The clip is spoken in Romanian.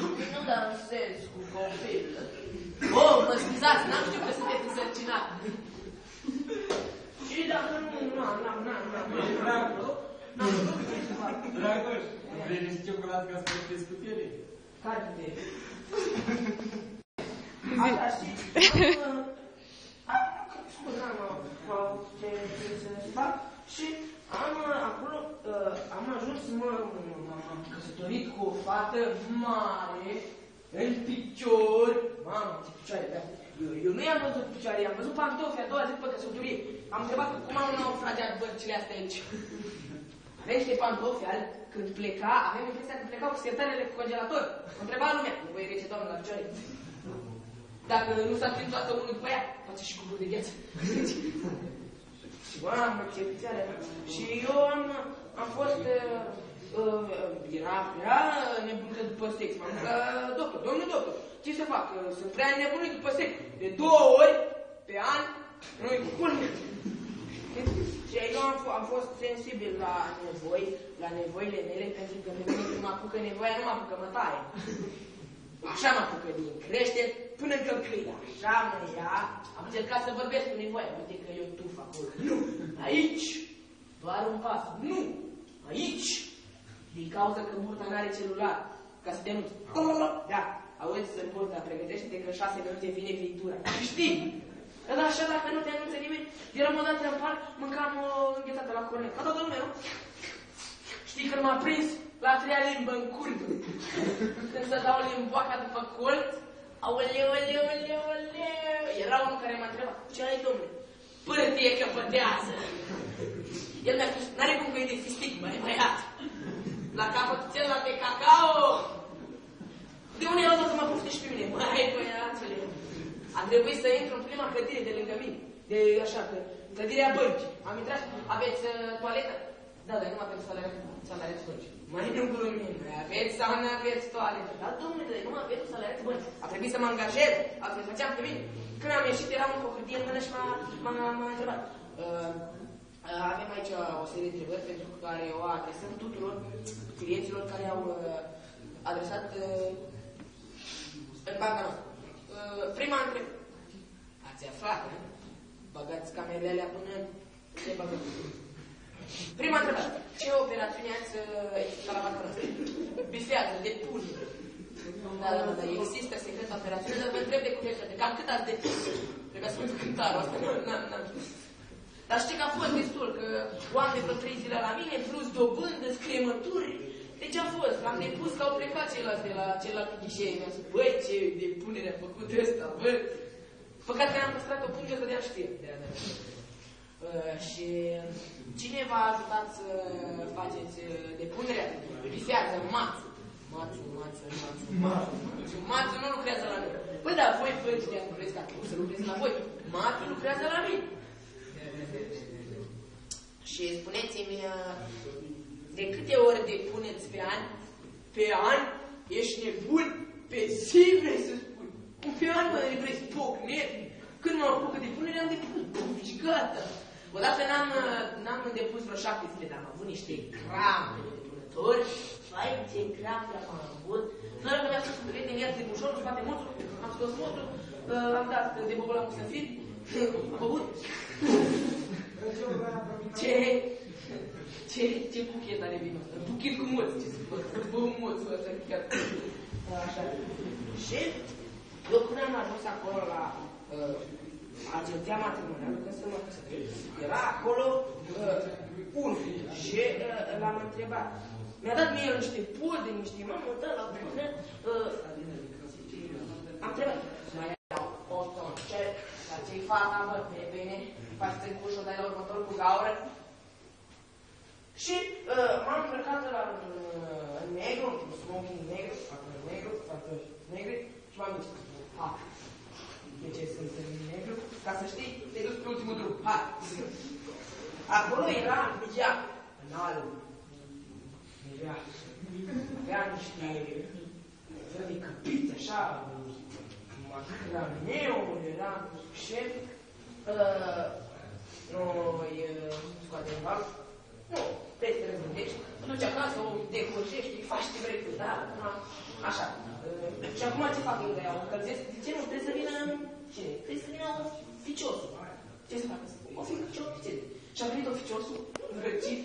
sunteți? Nu dansez cu copil. Oh, mă scuzați, n-am știut că sunteți însărcinat. Și dacă nu, nu, nu, nu, nu, nu, Dragoș, vrei și ciocolată ca să plătesc putere? Care putere? Asta știi? Scuze, am ce să fac și am acolo, am ajuns, mă, m-am căsătorit cu o fată mare, în piciori, mamă, ce picioare, da. Eu, eu nu i-am văzut picioare, i-am văzut pantofi a doua zi după căsătorie. Am întrebat cum am naufragiat bărcile astea aici. Aveai niște pantofi al când pleca, avem impresia că plecau cu sertarele cu congelator. Mă întreba lumea, nu voi rece doamnă la picioare. Dacă nu s-a prins toată unul după ea, face și cu de gheață. și mamă, ce picioare. Și eu am, am fost, uh, uh, era prea nebunită după sex. M-am zis, uh, doctor, domnul doctor, ce să fac? Uh, sunt prea nebunit după sex. De două ori pe an, nu-i cu culme. Și eu am, am fost sensibil la nevoi, la nevoile mele, pentru că când mă apucă nevoia, nu mă apucă mă taie. Așa mă apucă din crește până în călcâia. Așa mă ia. Am încercat să vorbesc cu nevoia. Uite că eu tuf acolo. Nu! Aici! Doar un pas. Nu! Aici! Din cauza că burta nu are celular. Ca să te nuți. Da. Auzi, să burta, pregătește-te că în șase minute vine viitura. Știi? Dar așa, dacă nu te anunță nimeni, eram odată în parc, mâncam o înghețată la cornet. Ca toată lumea, nu? Știi când m-a prins la treia limbă în curd. Când să dau limboaca după colț, aoleu, oleu, oleu, oleu. Era unul care m-a întrebat, ce ai, domnule? Pârtie căpătează. El mi-a spus, n-are cum că e de fistic, băi, băiat. La capăt celălalt de cacao. De unde i-au să mă pufte și pe mine? Măi, băiatule, a trebuit să intru în prima clădire de lângă mine. De așa, că clădirea băncii. Am intrat, aveți uh, toaletă? Da, dar nu avem salaret, salaret bănci. Mai nu glumim, aveți sau nu aveți toaletă? Da, domnule, dar nu aveți salaret bănci. A trebuit să mă angajez, altfel făceam pe mine. Când am ieșit, eram cu o hârtie în mână și m-a întrebat. Uh, avem aici o serie de întrebări pentru care o adresăm tuturor clienților care au uh, adresat uh, în banca noastră. Uh, prima întrebare. Ați aflat, nu? Băgați camerele alea până ce băgăm. Prima întrebare. Ce operațiune ați executat la banca noastră? Bifează, de pun. Da, da, da, există secret operațiune, dar vă întreb de curiozitate. Cam cât ați depus? Trebuia să mă cântarul asta, n-am spus. Dar știi că a fost destul, că oameni vreo trei zile la mine, plus dobândă, scremături. Deci a fost, am depus că au plecat ceilalți de la celălalt ghișei. Mi-a spus, băi, ce depunere a făcut ăsta, bă. Păcat că am păstrat o pungă să dea știe. Uh, și cine v-a ajutat să faceți depunerea? Bifează, mațu. Mațu, mațu, mațu, mațu. Mațu nu lucrează la noi. Păi da, voi faceți de lucrezi ca tu să lucrezi la voi. Mațu lucrează la mine. Și spuneți-mi, de câte ori depuneți pe an? Pe an? Ești nebun? Pe zi vrei să spui? Cum pe an, mă, vrei să pocnet? Când mă apucă de punere, am depus, buf, și gata. Odată n-am, n-am depus vreo șapte zile, dar am avut niște crampe de depunători. Vai, ce crampe am avut. Fără că mi-a spus un prieten, ia tribușorul, spate moțul, am scos moțul, am dat de bobul la musafir, am avut. Ce, ce, ce buchet are vinul ăsta? Buchet cu moț, ce să fac? Bă, moțul ăsta chiar. Așa. Și eu când am ajuns acolo la uh, agenția matrimonială, când să mă căsătoresc, era acolo uh, un și uh, l-am întrebat. Mi-a dat mie niște poze, niște mamă, da, la pune. Uh, am întrebat. Mai erau o ce, la ce-i fata, bă, e bine, faci tăcușul, dai la următor cu gaură. Și uh, m-am îmbrăcat la uh, în negru, în smoking negru, pantaloni negru, pantaloni negri și m-am zis, ha, de ce sunt în negru? Ca să știi, te duci pe ultimul drum, ha. Acolo era ea, în alb. Era, avea niște fel de căpiți, așa, macrameul, era șef. Uh, noi uh, scoatem bani, nu, te răzgândești, te duci acasă, o decojești, îi faci ce vrei tu, da, acum Așa. Uh, și acum ce fac eu de ea? O încălzesc? De ce nu? Trebuie să vină... Cine? Trebuie să vină oficiosul. Ce să facă? O fi oficios. Și a venit oficiosul, răcit,